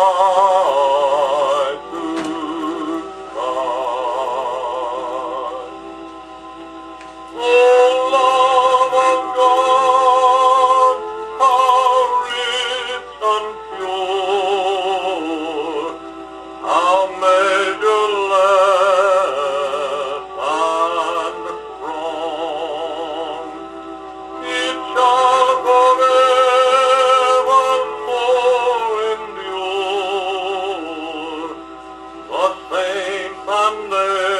Oh. Someday.